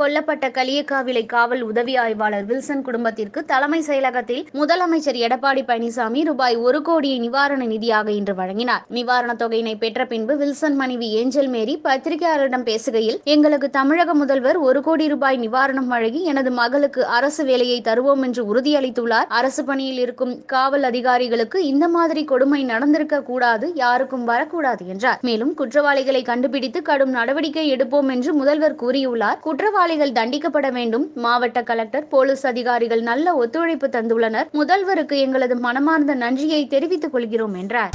கொல்லப்பட்ட கலியக்காவிளை காவல் உதவி ஆய்வாளர் வில்சன் குடும்பத்திற்கு தலைமை செயலகத்தில் முதலமைச்சர் எடப்பாடி பழனிசாமி ரூபாய் ஒரு கோடியை நிவாரண நிதியாக இன்று வழங்கினார். நிவாரணத் தொகையினை பெற்ற பின்பு வில்சன் மனைவி ஏஞ்சல் மேரி பத்திரிகையாளரிடம் பேசுகையில் எங்களுக்கு தமிழக முதல்வர் ஒரு கோடி ரூபாய் நிவாரணம் வழங்கி எனது மகளுக்கு அரசு வேலையை தருவோம் என்று உறுதியளித்துள்ளார். அரசு பணியில் இருக்கும் காவல் அதிகாரிகளுக்கு இந்த மாதிரி கொடுமை நடந்திருக்க கூடாது யாருக்கும் வரக்கூடாது என்றார். மேலும் குற்றவாளிகளை கண்டுபிடித்து கடும் நடவடிக்கை எடுப்போம் என்று முதல்வர் கூறியுள்ளார். குற்றவாளி குற்றவாளிகள் தண்டிக்கப்பட வேண்டும். மாவட்ட கலெக்டர் போலீஸ் அதிகாரிகள் நல்ல ஒத்துழைப்பு தந்துள்ளனர். முதல்வருக்கு எங்களது மனமார்ந்த நன்றியை தெரிவித்துக் கொள்கிறோம் என்றார்.